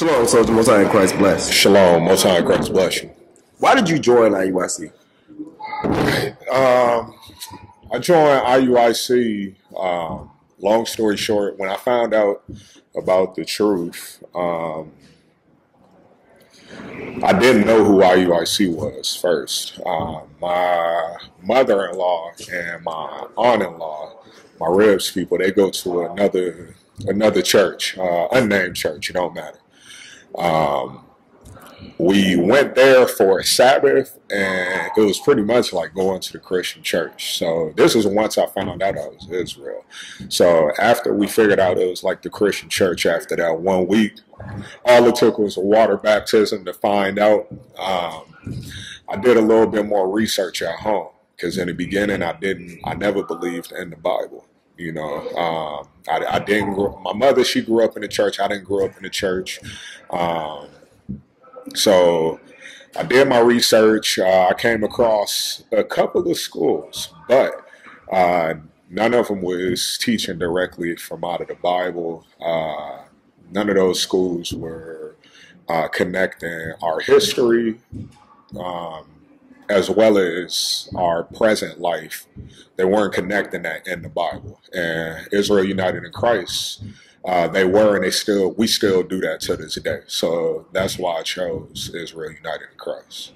Shalom, Soldier. Most High in Christ bless. Shalom, Most High in Christ bless you. Why did you join IUIC? Um, I joined IUIC. Um, long story short, when I found out about the truth, um, I didn't know who IUIC was first. Um, my mother-in-law and my aunt-in-law, my ribs people, they go to another another church, uh, unnamed church. It don't matter. Um, we went there for a Sabbath, and it was pretty much like going to the Christian church. So this was once I found out I was Israel. So after we figured out it was like the Christian church, after that one week, all it took was a water baptism to find out. Um, I did a little bit more research at home because in the beginning I didn't, I never believed in the Bible. You know, um, I, I, didn't. Grow, my mother, she grew up in the church. I didn't grow up in the church. Um, so I did my research. Uh, I came across a couple of schools, but uh, none of them was teaching directly from out of the Bible. Uh, none of those schools were uh, connecting our history um, as well as our present life. They weren't connecting that in the Bible. And Israel United in Christ uh, they were and they still we still do that to this day. So that's why I chose Israel United in Christ.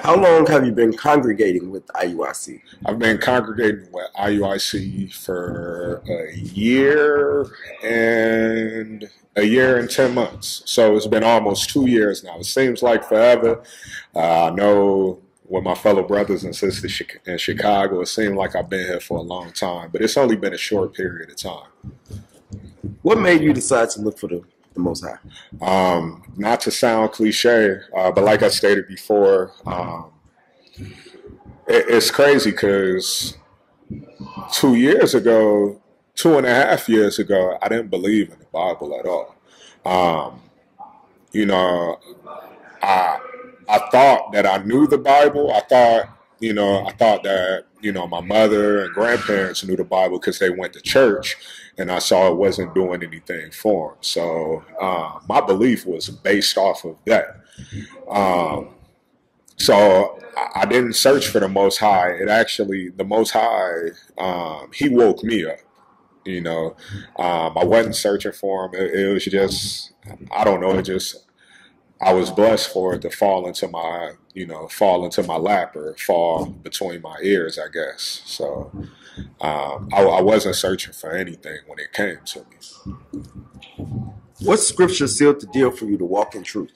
How long have you been congregating with IUIC? I've been congregating with IUIC for a year and a year and 10 months. So it's been almost two years now. It seems like forever. Uh, I know with my fellow brothers and sisters in Chicago, it seemed like I've been here for a long time, but it's only been a short period of time. What made you decide to look for the, the Most High? Um, not to sound cliche, uh, but like I stated before, um, it, it's crazy because two years ago, two and a half years ago, I didn't believe in the Bible at all. Um, you know, I I thought that I knew the Bible. I thought, you know, I thought that you know my mother and grandparents knew the Bible because they went to church and I saw it wasn't doing anything for them. So uh, my belief was based off of that. Um, so I, didn't search for the Most High. It actually, the Most High, um, He woke me up. You know, um, I wasn't searching for Him. It, it was just, I don't know, it just I was blessed for it to fall into my, you know, fall into my lap or fall between my ears, I guess. So um, I, I, wasn't searching for anything when it came to me. What scripture sealed the deal for you to walk in truth?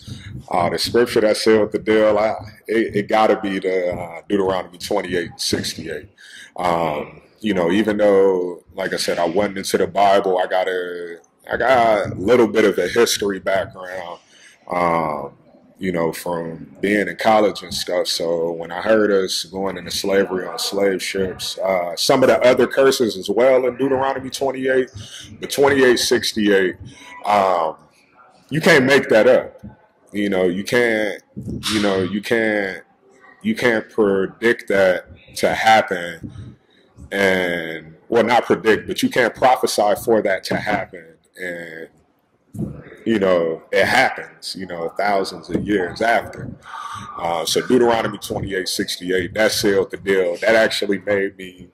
Uh, the scripture that sealed the deal, I, it, it got to be the uh, Deuteronomy 28, 68. Um, you know, even though, like I said, I went into the Bible, I got a, I got a little bit of a history background um, you know, from being in college and stuff. So when I heard us going into slavery on slave ships, uh, some of the other curses as well in Deuteronomy 28, the 2868, um, you can't make that up. You know, you can't, you know, you can't, you can't predict that to happen and, well, not predict, but you can't prophesy for that to happen and you know, it happens, you know, thousands of years after. Uh, so Deuteronomy 28, 68, that sealed the deal. That actually made me,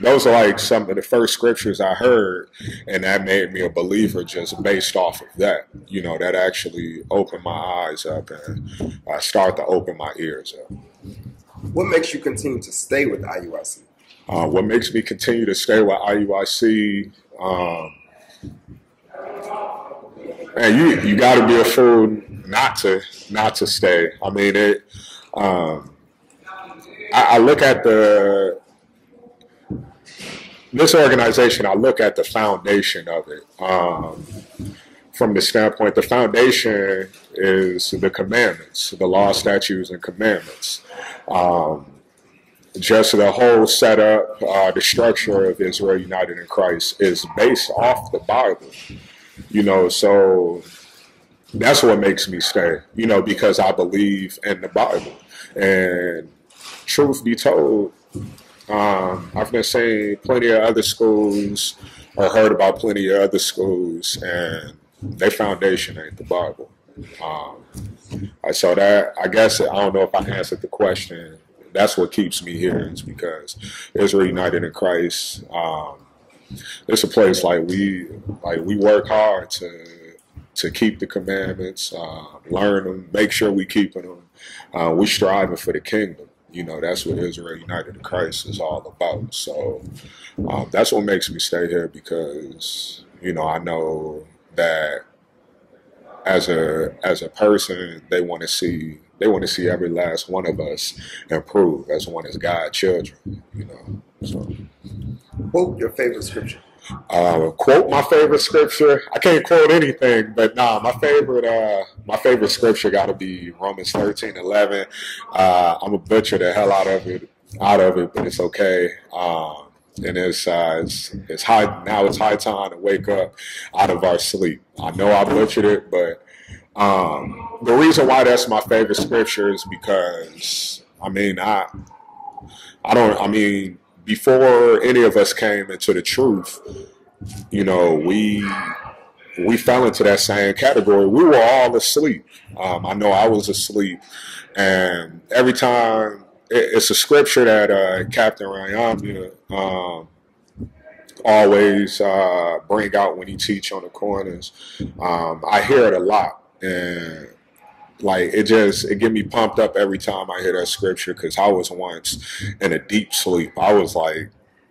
those are like some of the first scriptures I heard, and that made me a believer just based off of that. You know, that actually opened my eyes up and I start to open my ears up. What makes you continue to stay with IUIC? Uh, what makes me continue to stay with IUIC? Um, man, you you got to be a fool not to not to stay. I mean, it. Um, I, I look at the this organization. I look at the foundation of it. Um, from the standpoint, the foundation is the commandments, the law, statutes, and commandments. Um, just the whole setup, uh, the structure of Israel United in Christ is based off the Bible you know, so that's what makes me stay, you know, because I believe in the Bible. And truth be told, um, I've been saying plenty of other schools or heard about plenty of other schools, and their foundation ain't the Bible. Um, so that I guess I don't know if I answered the question. That's what keeps me here is because Israel United in Christ. Um, it's a place like we like we work hard to to keep the commandments, uh, learn them, make sure we keeping them. Uh, we striving for the kingdom. You know, that's what Israel United in Christ is all about. So um, that's what makes me stay here because you know I know that as a as a person, they want to see they want to see every last one of us improve as one as God children. You know, so. Quote your favorite scripture. Uh, quote my favorite scripture. I can't quote anything, but nah, my favorite uh, my favorite scripture got to be Romans thirteen eleven. Uh, I'm a butcher the hell out of it, out of it, but it's okay. Um, and it's, uh, it's it's high now. It's high time to wake up out of our sleep. I know I butchered it, but um, the reason why that's my favorite scripture is because I mean I I don't I mean before any of us came into the truth, you know we we fell into that same category. We were all asleep. Um, I know I was asleep, and every time it's a scripture that uh, Captain Ryan um, always uh, bring out when he teach on the corners. Um, I hear it a lot, and like it just it get me pumped up every time I hear that scripture because I was once in a deep sleep. I was like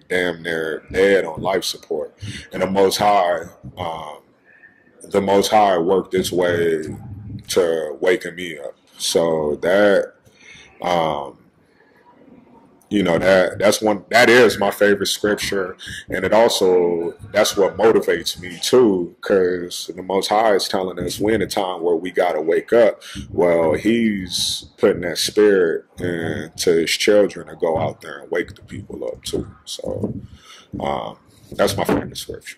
damn near dead on life support, and the Most High, um, the Most High worked its way to waking me up. So that um, you know that that's one that is my favorite scripture. And it also that's what motivates me too because the most high is telling us we're in a time where we got to wake up. Well he's putting that spirit into his children to go out there and wake the people up too. So um, that's my favorite scripture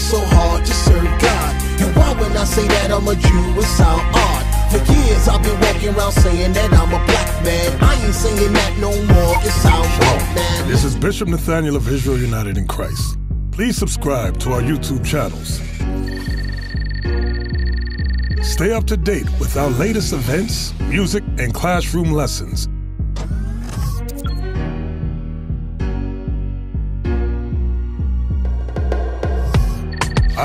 so hard to serve God? And why I say that I'm a Jew? For years I've been walking around saying that I'm a black man. I ain't saying that no more, man. This is Bishop Nathanyel of Israel United in Christ. Please subscribe to our YouTube channels. Stay up to date with our latest events, music, and classroom lessons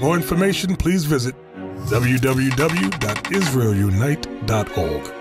More information, please visit www.israelunite.org.